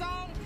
zone.